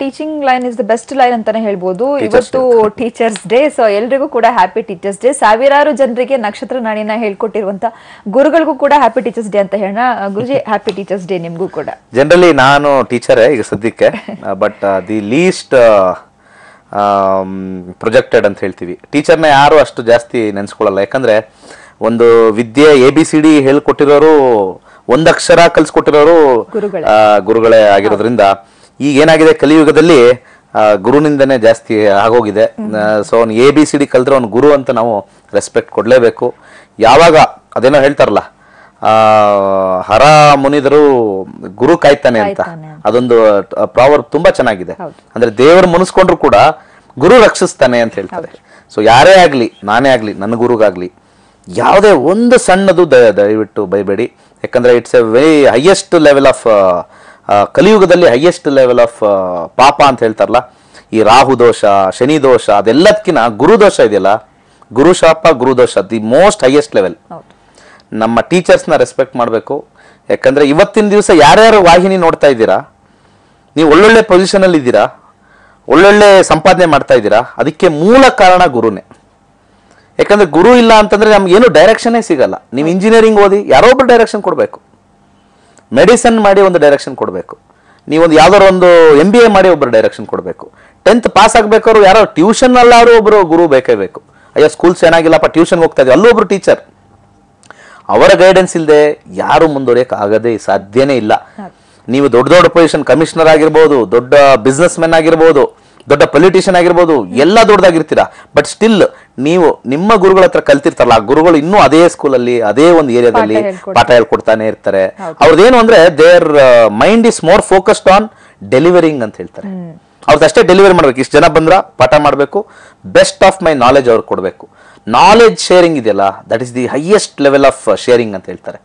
Teaching line is the best line ಅಂತಾನೆ ಹೇಳ್ಬೋದು. ಇವತ್ತು ಟೀಚರ್ಸ್ ಡೇ ಸೊ ಎಲ್ರಿಗೂ ಕೂಡ ಹ್ಯಾಪಿ ಟೀಚರ್ಸ್ ಡೇ ಸಾವಿರಾರು ಜನರಿಗೆ ನಕ್ಷತ್ರ ನಾಣಿನ ಹೇಳ್ಕೊಟ್ಟಿರುವಂತ ಗುರುಗಳಿಗೂ ಕೂಡ ಹ್ಯಾಪಿ ಟೀಚರ್ಸ್ ಡೇ ಅಂತ ಹೇಳೋಣ. ಗುರುಜಿ ಹ್ಯಾಪಿ ಟೀಚರ್ಸ್ ಡೇ ನಿಮ್ಗೂ ಕೂಡ. ಜನರಲಿ ನಾನು ಟೀಚರೇ ಈಗ ಸದ್ಯಕ್ಕೆ ಬಟ್ ದಿ ಲೀಸ್ಟ್ ಪ್ರೊಜೆಕ್ಟೆಡ್ ಅಂತ ಹೇಳ್ತೀವಿ. ಟೀಚರ್ನ ಯಾರು ಅಷ್ಟು ಜಾಸ್ತಿ ನೆನೆಸ್ಕೊಳ್ಳಲ್ಲ. ಯಾಕಂದರೆ ಒಂದು ವಿದ್ಯೆ ಎ ಬಿ ಸಿ ಡಿ ಹೇಳ್ಕೊಟ್ಟಿರೋರು ಒಂದಕ್ಷರ ಕಲ್ಸ್ಕೊಟ್ಟಿರೋರು ಗುರುಗಳೇ. ಆಗಿರೋದ್ರಿಂದ ಈಗ ಏನಾಗಿದೆ? ಕಲಿಯುಗದಲ್ಲಿ ಗುರುನಿಂದನೇ ಜಾಸ್ತಿ ಆಗೋಗಿದೆ. ಸೊ ಅವ್ನು ಎ ಬಿ ಸಿ ಡಿ ಕಲ್ದ್ರೆ ಅವ್ನು ಗುರು ಅಂತ ನಾವು ರೆಸ್ಪೆಕ್ಟ್ ಕೊಡಲೇಬೇಕು. ಯಾವಾಗ? ಅದೇನೋ ಹೇಳ್ತಾರಲ್ಲ ಆ, ಹರ ಮುನಿದರು ಗುರು ಕಾಯ್ತಾನೆ ಅಂತ. ಅದೊಂದು ಪ್ರಾವರ್ ತುಂಬಾ ಚೆನ್ನಾಗಿದೆ. ಅಂದ್ರೆ ದೇವರು ಮುನಿಸ್ಕೊಂಡ್ರು ಕೂಡ ಗುರು ರಕ್ಷಿಸ್ತಾನೆ ಅಂತ ಹೇಳ್ತಾರೆ. ಸೊ ಯಾರೇ ಆಗ್ಲಿ ನಾನೇ ಆಗ್ಲಿ ನನ್ನ ಗುರುಗಾಗ್ಲಿ ಯಾವುದೇ ಒಂದು ಸಣ್ಣದು ದಯ ದಯವಿಟ್ಟು ಬೈಬೇಡಿ. ಯಾಕಂದ್ರೆ it's a very highest level of ಕಲಿಯುಗದಲ್ಲಿ ಹೈಯೆಸ್ಟ್ ಲೆವೆಲ್ ಆಫ್ ಪಾಪ ಅಂತ ಹೇಳ್ತಾರಲ್ಲ. ಈ ರಾಹು ದೋಷ ಶನಿ ದೋಷ ಅದೆಲ್ಲದಕ್ಕಿಂತ ಗುರು ದೋಷ ಇದೆಯಲ್ಲ? ಗುರು ಶಾಪ ಗುರು ದೋಷ ದಿ ಮೋಸ್ಟ್ ಹೈಯೆಸ್ಟ್ ಲೆವೆಲ್ ನಮ್ಮ ಟೀಚರ್ಸ್ನ ರೆಸ್ಪೆಕ್ಟ್ ಮಾಡಬೇಕು. ಯಾಕಂದರೆ ಇವತ್ತಿನ ದಿವಸ ಯಾರ್ಯಾರು ವಾಹಿನಿ ನೋಡ್ತಾ ಇದ್ದೀರಾ? ನೀವು ಒಳ್ಳೊಳ್ಳೆ ಪೊಸಿಷನಲ್ಲಿ ಇದ್ದೀರಾ? ಒಳ್ಳೊಳ್ಳೆ ಸಂಪಾದನೆ ಮಾಡ್ತಾ ಇದ್ದೀರಾ? ಅದಕ್ಕೆ ಮೂಲ ಕಾರಣ ಗುರುನೇ. ಯಾಕಂದರೆ ಗುರು ಇಲ್ಲ ಅಂತಂದರೆ ನಮ್ಗೆ ಏನು ಡೈರೆಕ್ಷನ್ನೇ ಸಿಗಲ್ಲ. ನೀವು ಇಂಜಿನಿಯರಿಂಗ್ ಓದಿ, ಯಾರೋ ಒಬ್ಬರು ಡೈರೆಕ್ಷನ್ ಕೊಡಬೇಕು. ಮೆಡಿಸನ್ ಮಾಡಿ ಒಂದು ಡೈರೆಕ್ಷನ್ ಕೊಡಬೇಕು. ನೀವೊಂದು ಯಾವ್ದಾರು ಒಂದು ಎಂ ಬಿ ಎ ಮಾಡಿ ಒಬ್ಬರು ಡೈರೆಕ್ಷನ್ ಕೊಡಬೇಕು. ಟೆಂತ್ ಪಾಸ್ ಆಗಬೇಕಾದ್ರು ಯಾರೋ ಟ್ಯೂಷನ್ ಅಲ್ಲಾದ್ರೂ ಒಬ್ಬರು ಗುರು ಬೇಕೇ ಬೇಕು. ಅಯ್ಯೋ ಸ್ಕೂಲ್ಸ್ ಏನಾಗಿಲ್ಲಪ್ಪ ಟ್ಯೂಷನ್ ಹೋಗ್ತಾ ಇದ್ದೀವಿ ಅಲ್ಲೂ ಒಬ್ಬರು ಟೀಚರ್ ಅವರ ಗೈಡೆನ್ಸ್ ಇಲ್ಲದೆ ಯಾರು ಮುಂದುವರಿಯಕ್ಕೆ ಆಗದೆ ಸಾಧ್ಯನೇ ಇಲ್ಲ. ನೀವು ದೊಡ್ಡ ದೊಡ್ಡ ಪೊಸಿಷನ್ ಕಮಿಷನರ್ ಆಗಿರ್ಬೋದು ದೊಡ್ಡ ಬಿಸ್ನೆಸ್ ಮೆನ್ ಆಗಿರ್ಬೋದು ದೊಡ್ಡ ಪೊಲಿಟಿಷಿಯನ್ ಆಗಿರ್ಬೋದು ಎಲ್ಲ ದೊಡ್ಡದಾಗಿರ್ತೀರಾ. ಬಟ್ ಸ್ಟಿಲ್ ನೀವು ನಿಮ್ಮ ಗುರುಗಳ ಹತ್ರ ಕಲ್ತಿರ್ತಾರಲ್ಲ ಆ ಗುರುಗಳು ಇನ್ನೂ ಅದೇ ಸ್ಕೂಲಲ್ಲಿ ಅದೇ ಒಂದು ಏರಿಯಾದಲ್ಲಿ ಪಾಠ ಹೇಳ್ಕೊಡ್ತಾನೆ ಇರ್ತಾರೆ. ಅವ್ರದ್ದೇನು ಅಂದ್ರೆ their mind is more focused on delivering ಅಂತ ಹೇಳ್ತಾರೆ. ಅವ್ರದ್ದು ಅಷ್ಟೇ ಡೆಲಿವರಿ ಮಾಡ್ಬೇಕು. ಇಷ್ಟು ಜನ ಬಂದ್ರ ಪಾಠ ಮಾಡಬೇಕು ಬೆಸ್ಟ್ ಆಫ್ ಮೈ ನಾಲೆಜ್ ಅವ್ರಿಗೆ ಕೊಡಬೇಕು. ನಾಲೆಜ್ ಶೇರಿಂಗ್ ಇದೆಯಲ್ಲ that is the highest level of sharing ಅಂತ ಹೇಳ್ತಾರೆ.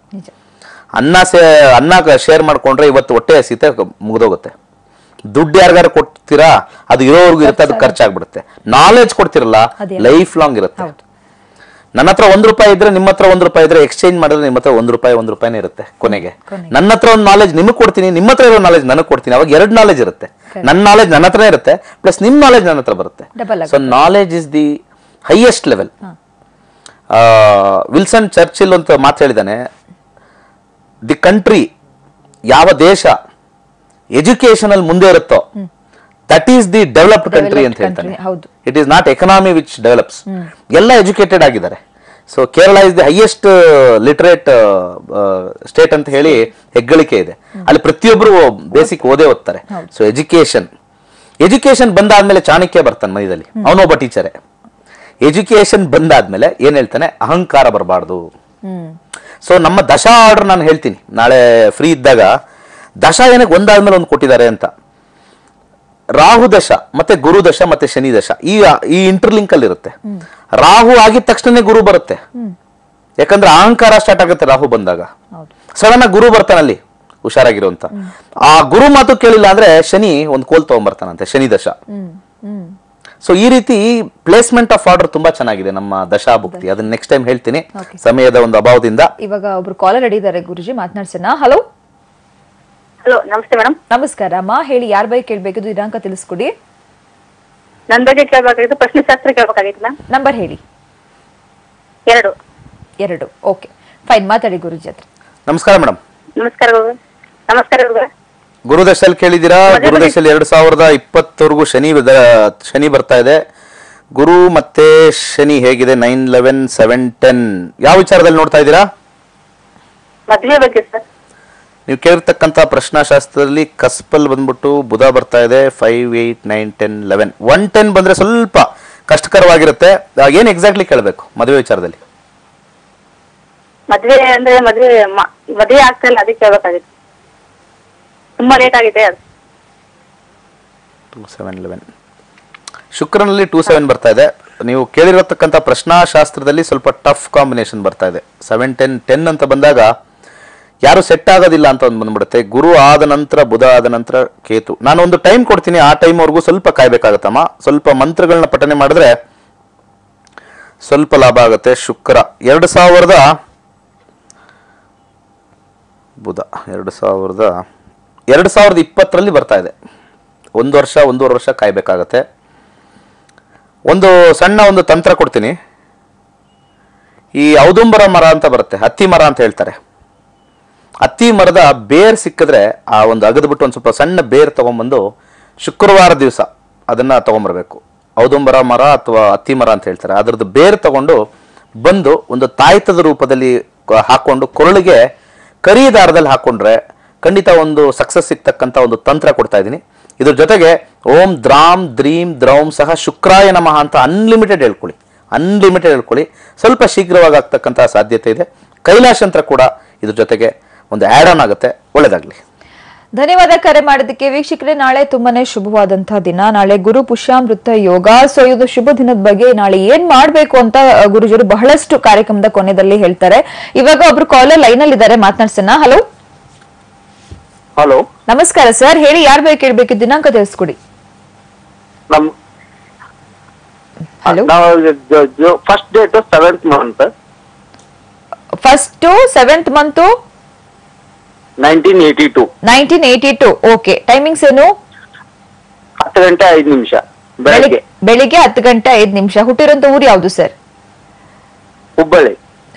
ಅನ್ನ ಸೇ ಅನ್ನ ಶೇರ್ ಮಾಡ್ಕೊಂಡ್ರೆ ಇವತ್ತು ಹೊಟ್ಟೆ ಸೀತೆ ಮುಗಿದೋಗುತ್ತೆ. ದುಡ್ಡು ಯಾರಿಗಾರು ಕೊಡ್ತೀರಾ ಅದು ಇರೋವರೆಗೂ ಇರುತ್ತೆ ಅದು ಖರ್ಚಾಗ್ಬಿಡುತ್ತೆ. ನಾಲೆಜ್ ಕೊಡ್ತಿರಲ್ಲ ಲೈಫ್ ಲಾಂಗ್ ಇರುತ್ತೆ. ನನ್ನ ಹತ್ರ ಒಂದ್ ರೂಪಾಯಿ ಇದ್ರೆ ನಿಮ್ಮ ಹತ್ರ ಒಂದ್ ರೂಪಾಯಿ ಇದ್ರೆ ಎಕ್ಸ್ಚೇಂಜ್ ಮಾಡಿದ್ರೆ ನಿಮ್ಮ ಹತ್ರ ಒಂದ್ ರೂಪಾಯಿ ಒಂದ್ ರೂಪಾಯಿನೇ ಇರುತ್ತೆ ಕೊನೆಗೆ. ನನ್ನ ಹತ್ರ ಒಂದು ನಾಲೆಜ್ ನಿಮಗೆ ಕೊಡ್ತೀನಿ ನಿಮ್ಮ ಹತ್ರ ಇರೋ ನಾಲೆಜ್ ನನಗೆ ಕೊಡ್ತೀನಿ ಅವಾಗ ಎರಡು ನಾಲೆಜ್ ಇರುತ್ತೆ. ನನ್ನ ನಾಲೆಜ್ ನನ್ನ ಹತ್ರನೇ ಇರುತ್ತೆ ಪ್ಲಸ್ ನಿಮ್ಮ ನಾಲೆಜ್ ನನ್ನ ಹತ್ರ ಬರುತ್ತೆ. So knowledge is the highest level Wilson Churchill ಅಂತ ಮಾತು ಹೇಳಿದಾನೆ ದಿ ಕಂಟ್ರಿ ಯಾವ ದೇಶ ಎಜುಕೇಶನ್ ಅಲ್ಲಿ ಮುಂದೆ ಇರುತ್ತೋ that is the developed country ಅಂತ ಹೇಳ್ತಾನೆ. It is not economy which develops ಎಲ್ಲ ಎಜುಕೇಟೆಡ್ ಆಗಿದ್ದಾರೆ. So Kerala is the highest literate state ಅಂತ ಹೇಳಿ ಹೆಗ್ಗಳಿಕೆ ಇದೆ. ಅಲ್ಲಿ ಪ್ರತಿಯೊಬ್ಬರು ಬೇಸಿಕ್ ಓದೇ ಓದ್ತಾರೆ. ಸೊ ಎಜುಕೇಶನ್ ಎಜುಕೇಶನ್ ಬಂದಾದ್ಮೇಲೆ ಚಾಣಕ್ಯ ಬರ್ತಾನೆ ಮೈದಲ್ಲಿ. ಅವನೊಬ್ಬ ಟೀಚರೇ ಎಜುಕೇಶನ್ ಬಂದಾದ್ಮೇಲೆ ಏನ್ ಹೇಳ್ತಾನೆ? ಅಹಂಕಾರ ಬರಬಾರ್ದು. ಸೊ ನಮ್ಮ ದಶಾ ಆರ್ಡರ್ ನಾನು ಹೇಳ್ತೀನಿ. ನಾಳೆ ಫ್ರೀ ಇದ್ದಾಗ ದಶಾ ಏನಕ್ಕೆ ಒಂದಾದ್ಮೇಲೆ ಒಂದು ಕೊಟ್ಟಿದ್ದಾರೆ ಅಂತ. ರಾಹು ದಶ ಮತ್ತೆ ಗುರು ದಶ ಮತ್ತೆ ಶನಿ ದಶ ಈ ಈ ಇಂಟರ್ಲಿಂಕ್ ಅಲ್ಲಿ ಇರುತ್ತೆ. ರಾಹು ಆಗಿದ ತಕ್ಷಣನೇ ಗುರು ಬರುತ್ತೆ. ಯಾಕಂದ್ರೆ ಅಹಂಕಾರ ಸ್ಟಾರ್ಟ್ ಆಗುತ್ತೆ ರಾಹು ಬಂದಾಗ. ಸಡನ್ ಗುರು ಬರ್ತಾನಲ್ಲಿ ಹುಷಾರಾಗಿರುವಂತ ಆ ಗುರು ಮಾತು ಕೇಳಿಲ್ಲ ಅಂದ್ರೆ ಶನಿ ಒಂದು ಕೋಲ್ ತಗೊಂಡ್ಬರ್ತಾನಂತೆ ಶನಿ ದಶ. ಸೊ ಈ ರೀತಿ ಪ್ಲೇಸ್ಮೆಂಟ್ ಆಫ್ ಆರ್ಡರ್ ತುಂಬಾ ಚೆನ್ನಾಗಿದೆ ನಮ್ಮ ದಶಾ ಭುಕ್ತಿ ಅದನ್ನ ನೆಕ್ಸ್ಟ್ ಟೈಮ್ ಹೇಳ್ತೀನಿ. ಸಮಯದ ಒಂದು ಅಭಾವದಿಂದ. ಇವಾಗ ಒಬ್ರು ಕಾಲರ್ ರೆಡಿ ಇದ್ದಾರೆ ಗುರುಜಿ ಮಾತನಾಡ್ಸೋಣ. ಹಲೋ ಹಲೋ ನಮಸ್ತೆ ಮೇಡಮ್ ನಮಸ್ಕಾರ ಅಮ್ಮ. ಹೇಳಿ ಯಾರ ಬಗ್ಗೆ ಕೇಳಬೇಕು ದಿನಾಂಕ ತಿಳಿಸ್ಕೊಡಿ. ನನ್ನ ಬಗ್ಗೆ ಕೇಳಬೇಕಾಗಿತ್ತು ಪ್ರಶ್ನೆ ಶಾಸ್ತ್ರ ಕೇಳಬೇಕಾಗಿತ್ತು ನಂಬರ್ ಹೇಳಿ. ಎರಡು. ಎರಡು. ಓಕೆ ಫೈನ್ ಮಾತಾಡಿ ಗುರುಜಿ ಹತ್ರ. ನಮಸ್ಕಾರ ಮೇಡಮ್ ನಮಸ್ಕಾರ ಗುರು. ನಮಸ್ಕಾರ ಗುರು ಗುರುದಶಲ್ಲಿ ಕೇಳಿದ್ದೀರಾ? ಗುರುದಶಲ್ಲಿ ಎರಡ್ ಸಾವಿರದ ಇಪ್ಪತ್ತವರೆಗೂ ಶನಿ ಶನಿ ಬರ್ತಾ ಇದೆ. ಗುರು ಮತ್ತೆ ಶನಿ ಹೇಗಿದೆ? Nine eleven seven ten. ಯಾವ ವಿಚಾರದಲ್ಲಿ ನೋಡ್ತಾ ಇದ್ದೀರಾ? ನೀವು ಕೇಳಿರ್ತಕ್ಕಂಥ ಪ್ರಶ್ನಾಶಾಸ್ತ್ರದಲ್ಲಿ ಕಸ್ಪಲ್ ಬಂದ್ಬಿಟ್ಟು ಬುಧ ಬರ್ತಾ ಇದೆ. Five eight nine ten eleven. One ten ಬಂದ್ರೆ ಸ್ವಲ್ಪ ಕಷ್ಟಕರವಾಗಿರುತ್ತೆ. ಏನ್ ಎಕ್ಸಾಕ್ಟ್ಲಿ ಕೇಳಬೇಕು ಮದುವೆ ವಿಚಾರದಲ್ಲಿ? ಮದುವೆ ಅಂದ್ರೆ ಮದುವೆ ಮದುವೆ ಮದ್ವೆ ಆಗ್ತಾ ಇಲ್ಲ ಅದಕ್ಕೆ ತುಂಬಾ ಲೇಟ್ ಆಗಿದೆ ಅದು. ಸೆವೆನ್ ಶುಕ್ರನಲ್ಲಿ ಟೂ ಸೆವೆನ್ ಬರ್ತಾ ಇದೆ. ನೀವು ಕೇಳಿರತಕ್ಕಂಥ ಪ್ರಶ್ನಾಶಾಸ್ತ್ರದಲ್ಲಿ ಸ್ವಲ್ಪ ಟಫ್ ಕಾಂಬಿನೇಷನ್ ಬರ್ತಾ ಇದೆ. ಸೆವೆನ್ ಟೆನ್ ಟೆನ್ ಅಂತ ಬಂದಾಗ ಯಾರು ಸೆಟ್ ಆಗೋದಿಲ್ಲ ಅಂತ ಒಂದು ಬಂದ್ಬಿಡುತ್ತೆ. ಗುರು ಆದ ನಂತರ, ಬುಧ ಆದ ನಂತರ ಕೇತು. ನಾನು ಒಂದು ಟೈಮ್ ಕೊಡ್ತೀನಿ, ಆ ಟೈಮ್ವರೆಗೂ ಸ್ವಲ್ಪ ಕಾಯ್ಬೇಕಾಗತ್ತಮ್ಮ. ಸ್ವಲ್ಪ ಮಂತ್ರಗಳನ್ನ ಪಠನೆ ಮಾಡಿದ್ರೆ ಸ್ವಲ್ಪ ಲಾಭ ಆಗುತ್ತೆ. ಶುಕ್ರ, ಎರಡು ಸಾವಿರದ ಬುಧ, ಎರಡು ಸಾವಿರದ ಎರಡು ಸಾವಿರದ ಇಪ್ಪತ್ತರಲ್ಲಿ ಬರ್ತಾ ಇದೆ. ಒಂದು ವರ್ಷ, ಒಂದೂವರೆ ವರ್ಷ ಕಾಯಬೇಕಾಗತ್ತೆ. ಒಂದು ಸಣ್ಣ ಒಂದು ತಂತ್ರ ಕೊಡ್ತೀನಿ. ಈ ಔದುಂಬರ ಮರ ಅಂತ ಬರುತ್ತೆ, ಹತ್ತಿ ಮರ ಅಂತ ಹೇಳ್ತಾರೆ. ಹತ್ತಿ ಮರದ ಬೇರ್ ಸಿಕ್ಕಿದ್ರೆ ಆ ಒಂದು ಅಗದ್ಬಿಟ್ಟು ಒಂದು ಸ್ವಲ್ಪ ಸಣ್ಣ ಬೇರ್ ತೊಗೊಂಬಂದು ಶುಕ್ರವಾರ ದಿವಸ ಅದನ್ನು ತೊಗೊಂಬರ್ಬೇಕು. ಔದುಂಬರ ಮರ ಅಥವಾ ಹತ್ತಿ ಮರ ಅಂತ ಹೇಳ್ತಾರೆ. ಅದರದ್ದು ಬೇರ್ ತಗೊಂಡು ಬಂದು ಒಂದು ತಾಯ್ತದ ರೂಪದಲ್ಲಿ ಹಾಕ್ಕೊಂಡು ಕೊರಳಿಗೆ ಕರಿ ದಾರದಲ್ಲಿ ಹಾಕೊಂಡ್ರೆ ಖಂಡಿತ ಒಂದು ಸಕ್ಸಸ್ ಸಿಗ್ತಕ್ಕಂಥ ಒಂದು ತಂತ್ರ ಕೊಡ್ತಾ ಇದ್ದೀನಿ. ಇದ್ರ ಜೊತೆಗೆ ಓಂ ದ್ರಾಮ್ ದ್ರೀಂ ದ್ರೌಂ ಸಹ ಶುಕ್ರಾಯ ನಮಃ ಅಂತ ಅನ್ಲಿಮಿಟೆಡ್ ಹೇಳ್ಕೊಳ್ಳಿ. ಅನ್ಲಿಮಿಟೆಡ್ ಹೇಳ್ಕೊಳ್ಳಿ. ಸ್ವಲ್ಪ ಶೀಘ್ರವಾಗಿ ಆಗ್ತಕ್ಕಂಥ ಸಾಧ್ಯತೆ ಇದೆ. ಕೈಲಾಶ್ ಯಂತ್ರ ಕೂಡ ಇದ್ರ ಜೊತೆಗೆ ಒಂದು ಆ್ಯಡ್ ಆನ್ ಆಗುತ್ತೆ. ಒಳ್ಳೇದಾಗ್ಲಿ. ಧನ್ಯವಾದ ಕರೆ ಮಾಡಿದಕ್ಕೆ ವೀಕ್ಷಕರೇ, ನಾಳೆ ತುಂಬಾನೇ ಶುಭವಾದಂತಹ ದಿನ. ನಾಳೆ ಗುರು ಪುಷ್ಯಾಮೃತ ಯೋಗ. ಸೊ ಇದು ಶುಭ ದಿನದ ಬಗ್ಗೆ ನಾಳೆ ಏನ್ ಮಾಡ್ಬೇಕು ಅಂತ ಗುರುಜರು ಬಹಳಷ್ಟು ಕಾರ್ಯಕ್ರಮದ ಕೊನೆಯಲ್ಲಿ ಹೇಳ್ತಾರೆ. ಇವಾಗ ಒಬ್ರು ಕಾಲರ್ ಲೈನ್ ಅಲ್ಲಿ ಇದ್ದಾರೆ ಮಾತನಾಡ್ಸೋಣ. Hello hello. ನಮಸ್ಕಾರ ಸರ್ ಹೇಳಿ ಯಾರ್ ಬೇಕು ಕೇಳ್ಬೇಕು? ದಿನಾಂಕ ತಿಳಿಸ್ಕೊಡಿ. ನಮ್ ಹಲೋ. ನಾವು first date seventh month first seventh month nineteen eighty two nineteen eighty two okay timings ಏನು? ಹತ್ತು ಗಂಟೆ ಐದು ನಿಮಿಷ. ಬೆಳಿಗ್ಗೆ. ಬೆಳಿಗ್ಗೆ ಹತ್ತು ಗಂಟೆ ಐದು ನಿಮಿಷ. ಹುಟ್ಟಿರೋಂತ ಊರು ಯಾವುದು ಸರ್? ಹುಬ್ಬಳ್ಳಿ.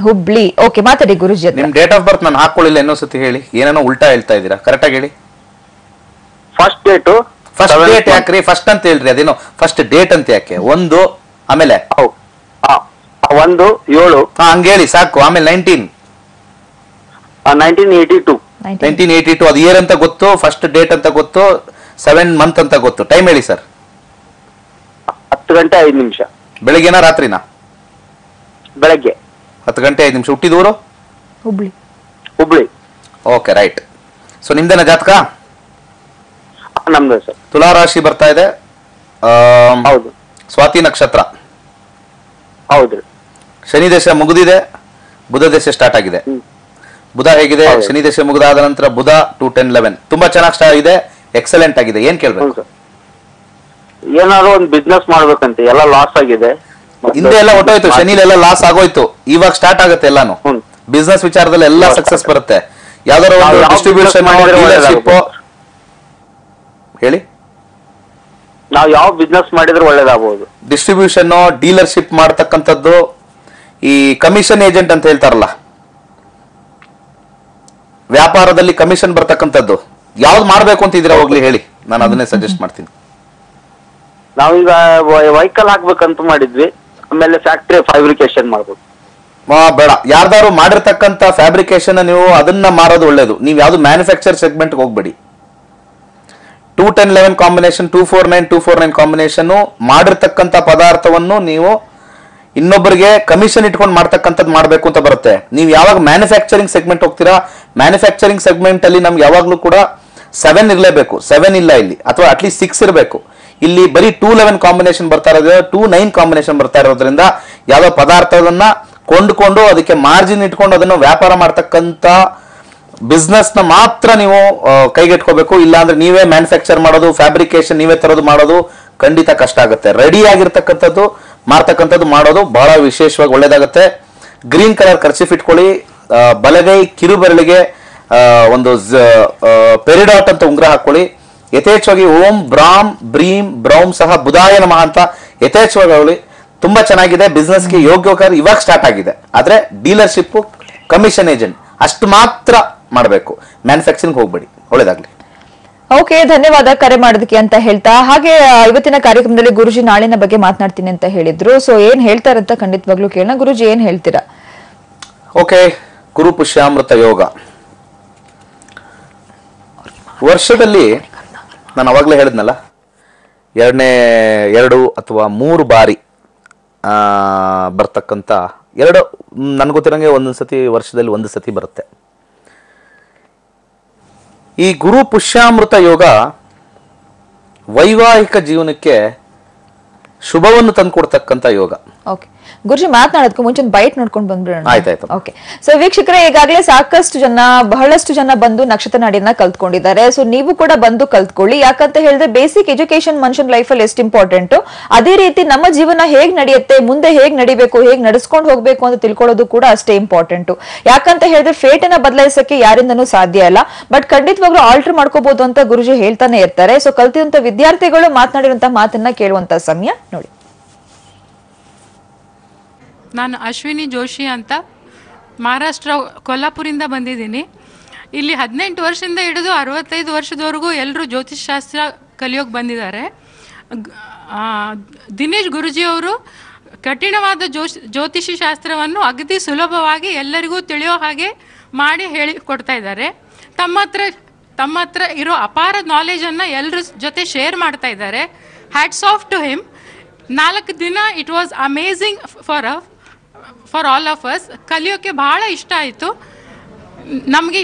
ಹುಬ್ಳಿ. ಓಕೆ ಮಾತಾಡಿ ಗುರುಜಿ ನಿಮ್ ಡೇಟ್ ಆಫ್ ಬರ್ತ್ ನಾನು ಹಾಕೊಳ್ಳಿಲ್ಲ ಇನ್ನೊಂದ್ ಸತಿ ಹೇಳಿ. ಏನೇನೋ ಉಲ್ಟಾ ಹೇಳ್ತಾ ಇದ್ದೀರಾ? ಕರೆಕ್ಟಾಗಿ ಹೇಳಿ. ಫಸ್ಟ್ ಡೇಟ್ ಫಸ್ಟ್ ಡೇಟ್ ಯಾಕ್ರಿ? ಫಸ್ಟ್ ಅಂತ ಹೇಳ್ರಿ ಅದೇನೋ ಫಸ್ಟ್ ಡೇಟ್ ಅಂತ ಯಾಕೆ? ಒಂದು ಆಮೇಲೆ? ಒಂದು ಏಳು. ಹಾ ಹಂಗೆ ಹೇಳಿ ಸಾಕು. ಆಮೇಲೆ nineteen nineteen eighty two nineteen eighty two ಅದು ಇಯರ್ ಅಂತ ಗೊತ್ತು ಫಸ್ಟ್ ಡೇಟ್ ಅಂತ ಗೊತ್ತು ಸೆವೆನ್ ಮಂತ್ ಅಂತ ಗೊತ್ತು? ಟೈಮ್ ಹೇಳಿ ಸರ್ ಹತ್ತು ಗಂಟೆ ಐದು ನಿಮಿಷ. ಬೆಳಿಗ್ಗೆನಾ ರಾತ್ರಿನಾ? ಬೆಳಗ್ಗೆ. ಹತ್ತು ಗಂಟೆ ಐದು ನಿಮಿಷ ಹುಟ್ಟಿದೂರು Hubli. Hubli. Okay right. So ನಿಮ್ದೇನ ಜಾತಕ? ನಮ್ದು ಸರ್. ತುಲಾ ರಾಶಿ ಬರ್ತಾ ಇದೆ. ಆಮ್, ಹೌದು. ಸ್ವಾತಿ ನಕ್ಷತ್ರ. ಹೌದು. ಶನಿ ದೇಶ ಮುಗಿದಿದೆ. ಬುಧ ದೇಶ ಸ್ಟಾರ್ಟ್ ಆಗಿದೆ. ಹ್ಮ್. ಬುಧ ಹೇಗಿದೆ? ಹೌದು. ಶನಿ ದೇಶ ಮುಗಿದಾದ ನಂತರ ಬುಧ ಟು ಟೆನ್ ಲೆವೆನ್ ತುಂಬಾ ಚೆನ್ನಾಗಿ ಸ್ಟಾರ್ಟ್ ಇದೆ. ಎಕ್ಸಲೆಂಟ್ ಆಗಿದೆ. ಏನ್ ಕೇಳಬೇಕು? ಸರ್. ಏನಾದ್ರು ಒಂದು ಬಿಸ್ನೆಸ್ ಮಾಡ್ಬೇಕಂತೆ. ಎಲ್ಲ ಲಾಸ್ ಆಗಿದೆ. ಹಿಂದೆ ಎಲ್ಲ ಹೊಟ್ಟೋಯ್ತು ಶನಿಲೆಲ್ಲ ಲಾಸ್ ಆಗೋಯ್ತು. ಇವಾಗ ಸ್ಟಾರ್ಟ್ ಆಗುತ್ತೆ ಎಲ್ಲಾನು. ಬಿಸ್ನೆಸ್ ವಿಚಾರದಲ್ಲಿ ಎಲ್ಲ. ಸಕ್ಸಸ್ ಬರುತ್ತೆ. ಯಾವ್ದಾರ ನಾವು ಒಂದು ಡಿಸ್ಟ್ರಿಬ್ಯೂಷನ್ ಹೇಳಿ. ನಾವು ಯಾವ ಬಿಸ್ನೆಸ್ ಮಾಡಿದ್ರೆ ಒಳ್ಳೇದಾಗಬಹುದು ಡಿಸ್ಟ್ರಿಬ್ಯೂಷನ್ ಡೀಲರ್ಶಿಪ್ ಮಾಡ್ತಕ್ಕಂಥದ್ದು ಈ ಕಮಿಷನ್ ಏಜೆಂಟ್ ಅಂತ ಹೇಳ್ತಾರಲ್ಲ. ವ್ಯಾಪಾರದಲ್ಲಿ ಕಮಿಷನ್ ಬರ್ತಕ್ಕಂಥದ್ದು. ಯಾವ್ದು ಮಾಡ್ಬೇಕು ಅಂತ ಇದ್ರೆ ಹೋಗ್ಲಿ ಹೇಳಿ. ನಾನು ಅದನ್ನೇ ಸಜೆಸ್ಟ್ ಮಾಡ್ತೀನಿ. ನಾವೀಗ ವೆಹಿಕಲ್ ಹಾಕ್ಬೇಕಂತ ಮಾಡಿದ್ವಿ. ಆಮೇಲೆ ಫ್ಯಾಕ್ಟ್ರಿ ಫ್ಯಾಬ್ರಿಕೇಶನ್ ಮಾಡ್ಬೋದು. ಬೇಡ. ಯಾರ್ದಾರು ಮಾಡಿರ್ತಕ್ಕಂತ ಫ್ಯಾಬ್ರಿಕೇಶನ್ ನೀವು ಅದನ್ನ ಮಾರೋದು ಒಳ್ಳೇದು. ನೀವು ಯಾವ್ದು ಮ್ಯಾನುಫ್ಯಾಕ್ಚರ್ ಸೆಗ್ಮೆಂಟ್ ಹೋಗ್ಬೇಡಿ. Two ten eleven combination two four nine two four nine combination ಮಾಡಿರ್ತಕ್ಕಂಥ ಪದಾರ್ಥವನ್ನು ನೀವು ಇನ್ನೊಬ್ಬರಿಗೆ ಕಮಿಷನ್ ಇಟ್ಕೊಂಡು ಮಾಡ್ತಕ್ಕಂಥದ್ದು ಮಾಡಬೇಕು ಅಂತ ಬರುತ್ತೆ. ನೀವು ಯಾವಾಗ ಮ್ಯಾನುಫ್ಯಾಕ್ಚರಿಂಗ್ ಸೆಗ್ಮೆಂಟ್ ಹೋಗ್ತೀರಾ ಮ್ಯಾನುಫ್ಯಾಕ್ಚರಿಂಗ್ ಸೆಗ್ಮೆಂಟ್ ಅಲ್ಲಿ ನಮ್ಗೆ ಯಾವಾಗಲೂ ಕೂಡ ಸೆವೆನ್ ಇರಲೇಬೇಕು. ಸೆವೆನ್ ಇಲ್ಲ ಇಲ್ಲಿ. ಅಥವಾ ಅಟ್ಲೀಸ್ಟ್ ಸಿಕ್ಸ್ ಇರಬೇಕು. ಇಲ್ಲಿ ಬರೀ ಟೂ ಲೆವೆನ್ ಕಾಂಬಿನೇಷನ್ ಬರ್ತಾ ಇರೋದ್ರಿಂದ ಟೂ ನೈನ್ ಕಾಂಬಿನೇಷನ್ ಬರ್ತಾ ಇರೋದ್ರಿಂದ ಯಾವ ಪದಾರ್ಥವನ್ನ ಕೊಂಡ್ಕೊಂಡು ಅದಕ್ಕೆ ಮಾರ್ಜಿನ್ ಇಟ್ಕೊಂಡು ಅದನ್ನು ವ್ಯಾಪಾರ ಮಾಡ್ತಕ್ಕಂಥ ಬಿಸ್ನೆಸ್ನ ಮಾತ್ರ ನೀವು ಕೈಗೆಟ್ಕೊಬೇಕು. ಇಲ್ಲಾಂದ್ರೆ ನೀವೇ ಮ್ಯಾನುಫ್ಯಾಕ್ಚರ್ ಮಾಡೋದು ಫ್ಯಾಬ್ರಿಕೇಶನ್ ನೀವೇ ತರೋದು ಮಾಡೋದು ಖಂಡಿತ ಕಷ್ಟ ಆಗುತ್ತೆ. ರೆಡಿ ಆಗಿರ್ತಕ್ಕಂಥದ್ದು, ಮಾರ್ತಕ್ಕಂಥದ್ದು ಮಾಡೋದು ಬಹಳ ವಿಶೇಷವಾಗಿ ಒಳ್ಳೇದಾಗುತ್ತೆ. ಗ್ರೀನ್ ಕಲರ್ ಖರ್ಚಿಫ್ ಇಟ್ಕೊಳ್ಳಿ. ಬಲಗೈ ಕಿರುಬೆರಳಿಗೆ ಒಂದು ಪೆರಿಡಾಟ್ ಅಂತ ಉಂಗ್ರ ಹಾಕೊಳ್ಳಿ. ಯಥೇಚ್ಛವಾಗಿ ಓಂ ಬ್ರಾಮ್ ಬ್ರೀಂ ಬ್ರೌಮ್ ಸಹ ಬುಧಾಯ ನಮಃ ಅಂತ ಯಥೇಚ್ಛವಾಗಿ ಅವಳಿ ತುಂಬಾ ಚೆನ್ನಾಗಿದೆ ಬಿಸ್ನೆಸ್ಗೆ ಯೋಗ್ಯವಾಗಿ ಇವಾಗ ಸ್ಟಾರ್ಟ್ ಆಗಿದೆ. ಆದ್ರೆ ಡೀಲರ್ಶಿಪ್ ಕಮಿಷನ್ ಏಜೆಂಟ್ ಅಷ್ಟು ಮಾತ್ರ ಮಾಡಬೇಕು. ಮ್ಯಾನುಫ್ಯಾಕ್ಚರಿಂಗ್ ಹೋಗ್ಬೇಡಿ ಒಳ್ಳೇದಾಗ್ಲಿ. ಓಕೆ ಧನ್ಯವಾದ ಕರೆ ಮಾಡೋದಕ್ಕೆ ಅಂತ ಹೇಳ್ತಾ ಹಾಗೆ ಇವತ್ತಿನ ಕಾರ್ಯಕ್ರಮದಲ್ಲಿ ಗುರುಜಿ ನಾಳಿನ ಬಗ್ಗೆ ಮಾತನಾಡ್ತೀನಿ ಅಂತ ಹೇಳಿದ್ರು. ಸೊ ಏನ್ ಹೇಳ್ತಾರಂತ ಖಂಡಿತವಾಗ್ಲೂ ಕೇಳೋಣ. ಗುರುಜಿ ಏನ್ ಹೇಳ್ತೀರಾ? ಓಕೆ ಗುರು ಪುಷ್ಯಾಮೃತ ಯೋಗ. ವರ್ಷದಲ್ಲಿ ನಾನು ಅವಾಗಲೇ ಹೇಳಿದ್ನಲ್ಲ, ಎರಡನೇ, ಎರಡು ಅಥವಾ ಮೂರು ಬಾರಿ ಬರ್ತಕ್ಕಂಥ ಎರಡು, ನನಗೆ ಗೊತ್ತಿರೋಂಗೆ ಒಂದೊಂದು ಸತಿ ವರ್ಷದಲ್ಲಿ ಒಂದು ಸತಿ ಬರುತ್ತೆ. ಈ ಗುರು ಪುಷ್ಯಾಮೃತ ಯೋಗ ವೈವಾಹಿಕ ಜೀವನಕ್ಕೆ ಶುಭವನ್ನು ತಂದುಕೊಡ್ತಕ್ಕಂಥ ಯೋಗ. ಓಕೆ ಗುರುಜಿ ಮಾತನಾಡೋದಕ್ಕೂ ಮುಂಚೆ ಬೈಟ್ ನೋಡ್ಕೊಂಡು ಬಂದ್ಬಿಡೋಣ. ಆಯ್ತಾಯ್ತು. ಓಕೆ ಸೊ ವೀಕ್ಷಕರೇ ಈಗಾಗಲೇ ಸಾಕಷ್ಟು ಜನ ಬಹಳಷ್ಟು ಜನ ಬಂದು ನಕ್ಷತ್ರ ನಾಡಿನ ಕಲ್ತ್ಕೊಂಡಿದ್ದಾರೆ. ಸೊ ನೀವು ಕೂಡ ಬಂದು ಕಲ್ತ್ಕೊಳ್ಳಿ. ಯಾಕಂತ ಹೇಳಿದ್ರೆ ಬೇಸಿಕ್ ಎಜುಕೇಶನ್ ಮನುಷ್ಯನ ಅಲ್ಲಿ ಎಷ್ಟು ಇಂಪಾರ್ಟೆಂಟ್ ಅದೇ ರೀತಿ ನಮ್ಮ ಜೀವನ ಹೇಗ್ ನಡೆಯುತ್ತೆ ಮುಂದೆ ಹೇಗ್ ನಡಿಬೇಕು ಹೇಗ್ ನಡೆಸ್ಕೊಂಡು ಹೋಗ್ಬೇಕು ಅಂತ ತಿಳ್ಕೊಳ್ಳೋದು ಕೂಡ ಅಷ್ಟೇ ಇಂಪಾರ್ಟೆಂಟ್ ಯಾಕಂತ ಹೇಳಿದ್ರೆ ಫೇಟ್ ಅನ್ನ ಬದಲಾಯಿಸಕ್ಕೆ ಯಾರಿಂದನೂ ಸಾಧ್ಯ ಇಲ್ಲ. ಬಟ್ ಖಂಡಿತವಾಗ್ಲೂ ಆಲ್ಟರ್ ಮಾಡ್ಕೋಬಹುದು ಅಂತ ಗುರುಜಿ ಹೇಳ್ತಾನೆ ಇರ್ತಾರೆ. ಸೊ ಕಲ್ತಿದಂತ ವಿದ್ಯಾರ್ಥಿಗಳು ಮಾತನಾಡಿರುವಂತಹ ಮಾತನ್ನ ಕೇಳುವಂತ ಸಮಯ ನೋಡಿ. ನಾನು ಅಶ್ವಿನಿ ಜೋಶಿ ಅಂತ ಮಹಾರಾಷ್ಟ್ರ ಕೊಲ್ಲಾಪುರಿಂದ ಬಂದಿದ್ದೀನಿ. ಇಲ್ಲಿ ಹದಿನೆಂಟು ವರ್ಷದಿಂದ ಹಿಡಿದು ಅರವತ್ತೈದು ವರ್ಷದವರೆಗೂ ಎಲ್ಲರೂ ಜ್ಯೋತಿಷ್ಶಾಸ್ತ್ರ ಕಲಿಯೋಕೆ ಬಂದಿದ್ದಾರೆ. ದಿನೇಶ್ ಗುರುಜಿಯವರು ಕಠಿಣವಾದ ಜೋಶ್ ಜ್ಯೋತಿಷಿ ಶಾಸ್ತ್ರವನ್ನು ಅಗದಿ ಸುಲಭವಾಗಿ ಎಲ್ಲರಿಗೂ ತಿಳಿಯೋ ಹಾಗೆ ಮಾಡಿ ಹೇಳಿ ಕೊಡ್ತಾ ಇದ್ದಾರೆ. ತಮ್ಮ ಹತ್ರ ತಮ್ಮ ಹತ್ರ ಇರೋ ಅಪಾರ ನಾಲೆಜನ್ನು ಎಲ್ಲರ ಜೊತೆ ಶೇರ್ ಮಾಡ್ತಾ ಇದ್ದಾರೆ. ಹ್ಯಾಟ್ಸ್ ಆಫ್ ಟು ಹಿಮ್ ನಾಲ್ಕು ದಿನ it was amazing for a for all of us ಕಲಿಯೋಕ್ಕೆ ಬಹಳ ಇಷ್ಟ ಆಯಿತು. ನಮಗೆ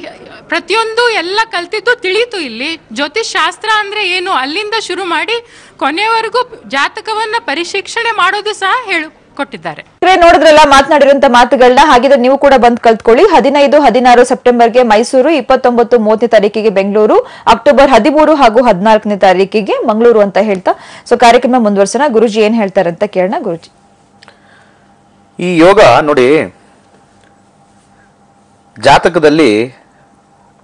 ಪ್ರತಿಯೊಂದು ಎಲ್ಲ ಕಲ್ತಿದ್ದು ತಿಳಿತು ಇಲ್ಲಿ. ಜ್ಯೋತಿಷ್ ಶಾಸ್ತ್ರ ಅಂದರೆ ಏನು? ಅಲ್ಲಿಂದ ಶುರು ಮಾಡಿ ಕೊನೆಯವರೆಗೂ ಜಾತಕವನ್ನು ಪರಿಶಿಕ್ಷಣೆ ಮಾಡೋದು ಸಹ ಹೇಳು, ಕೊಟ್ಟಿದ್ದಾರೆ. ನೋಡಿದ್ರಲ್ಲ, ಮಾತನಾಡಿರುವಂತ ಮಾತುಗಳನ್ನ, ಹಾಗಿದ್ರೆ ನೀವು ಕೂಡ ಬಂದ್ ಕಲ್ತ್ಕೊಳ್ಳಿ. ಹದಿನೈದು, ಹದಿನಾರು ಸೆಪ್ಟೆಂಬರ್ಗೆ ಮೈಸೂರು, ಇಪ್ಪತ್ತೊಂಬತ್ತು, ಮೂವತ್ತನೇ ತಾರೀಕಿಗೆ ಬೆಂಗಳೂರು, ಅಕ್ಟೋಬರ್ ಹದಿಮೂರು ಹಾಗೂ ಹದಿನಾಲ್ಕನೇ ತಾರೀಕಿಗೆ ಮಂಗಳೂರು ಅಂತ ಹೇಳ್ತಾ. ಸೊ ಕಾರ್ಯಕ್ರಮ ಮುಂದುವರ್ಸೋಣ. ಗುರುಜಿ ಏನ್ ಹೇಳ್ತಾರೆ ಅಂತ ಕೇಳೋಣ, ಗುರುಜಿ. ಈ ಯೋಗ ನೋಡಿ ಜಾತಕದಲ್ಲಿ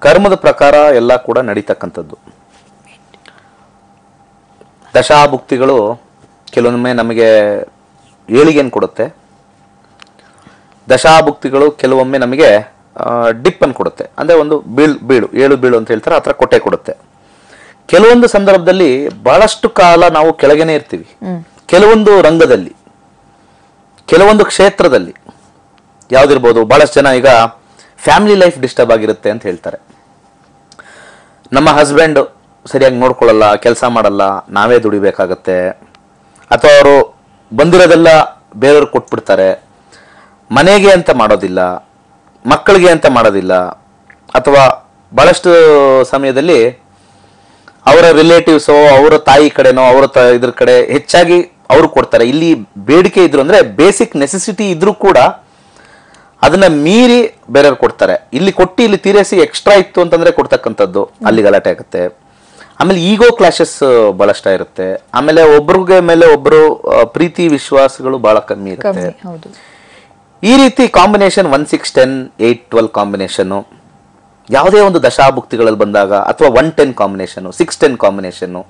ಕರ್ಮದ ಪ್ರಕಾರ ಎಲ್ಲ ಕೂಡ ನಡೀತಕ್ಕಂಥದ್ದು. ದಶಾಭುಕ್ತಿಗಳು ಕೆಲವೊಮ್ಮೆ ನಮಗೆ ಏಳಿಗೆಯನ್ನು ಕೊಡುತ್ತೆ. ದಶಾಭುಕ್ತಿಗಳು ಕೆಲವೊಮ್ಮೆ ನಮಗೆ ಡಿಪ್ ಅನ್ನು ಕೊಡುತ್ತೆ. ಅಂದ್ರೆ ಒಂದು ಬೀಳು ಬೀಳು ಏಳು ಬೀಳು ಅಂತ ಹೇಳ್ತಾರೆ ಆ ಥರ ಕೊಟ್ಟೆ ಕೊಡುತ್ತೆ. ಕೆಲವೊಂದು ಸಂದರ್ಭದಲ್ಲಿ ಬಹಳಷ್ಟು ಕಾಲ ನಾವು ಕೆಳಗೇನೆ ಇರ್ತೀವಿ. ಕೆಲವೊಂದು ರಂಗದಲ್ಲಿ. ಕೆಲವೊಂದು ಕ್ಷೇತ್ರದಲ್ಲಿ, ಯಾವುದಿರ್ಬೋದು, ಬಹಳಷ್ಟು ಜನ ಈಗ ಫ್ಯಾಮಿಲಿ ಲೈಫ್ ಡಿಸ್ಟರ್ಬ್ ಆಗಿರುತ್ತೆ ಅಂತ ಹೇಳ್ತಾರೆ. ನಮ್ಮ ಹಸ್ಬೆಂಡ್ ಸರಿಯಾಗಿ ನೋಡ್ಕೊಳ್ಳಲ್ಲ, ಕೆಲಸ ಮಾಡಲ್ಲ, ನಾವೇ ದುಡಿಬೇಕಾಗತ್ತೆ. ಅಥವಾ ಅವರು ಬಂದಿರೋದೆಲ್ಲ ಬೇರೆಯವ್ರಿಗೆ ಕೊಟ್ಬಿಡ್ತಾರೆ. ಮನೆಗೆ ಅಂತ ಮಾಡೋದಿಲ್ಲ, ಮಕ್ಕಳಿಗೆ ಅಂತ ಮಾಡೋದಿಲ್ಲ, ಅಥವಾ ಭಾಳಷ್ಟು ಸಮಯದಲ್ಲಿ ಅವರ ರಿಲೇಟಿವ್ಸೋ ಅವರ ತಾಯಿ ಕಡೆನೋ, ಅವರ ತ- ಇದ್ರ ಕಡೆ ಹೆಚ್ಚಾಗಿ ಅವರು ಕೊಡ್ತಾರೆ. ಇಲ್ಲಿ ಬೇಡಿಕೆ ಇದ್ರು ಅಂದ್ರೆ ಬೇಸಿಕ್ ನೆಸೆಸಿಟಿ ಇದ್ರೂ ಕೂಡ ಅದನ್ನ ಮೀರಿ ಬೇರೆಯವ್ರು ಕೊಡ್ತಾರೆ. ಇಲ್ಲಿ ಕೊಟ್ಟು ಇಲ್ಲಿ ತೀರಿಸಿ ಎಕ್ಸ್ಟ್ರಾ ಇತ್ತು ಅಂತಂದ್ರೆ ಕೊಡ್ತಕ್ಕಂಥದ್ದು ಅಲ್ಲಿ ಗಲಾಟೆ ಆಗುತ್ತೆ. ಆಮೇಲೆ ಈಗೋ ಕ್ಲಾಶಸ್ ಬಹಳಷ್ಟ ಇರುತ್ತೆ. ಆಮೇಲೆ ಒಬ್ರಿಗೆ ಮೇಲೆ ಒಬ್ರು ಪ್ರೀತಿ ವಿಶ್ವಾಸಗಳು ಬಹಳ ಕಮ್ಮಿ ಇರುತ್ತೆ. ಈ ರೀತಿ combination one six ten eight twelve combination ಯಾವುದೇ ಒಂದು ದಶಾಭುಕ್ತಿಗಳಲ್ಲಿ ಬಂದಾಗ ಅಥವಾ ಒನ್ ಟೆನ್ ಕಾಂಬಿನೇಷನ್ನು ಸಿಕ್ಸ್ ಟೆನ್ ಕಾಂಬಿನೇಷನ್ನು